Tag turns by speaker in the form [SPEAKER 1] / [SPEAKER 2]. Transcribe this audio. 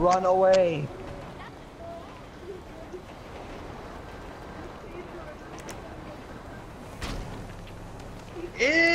[SPEAKER 1] Run away.
[SPEAKER 2] Ew!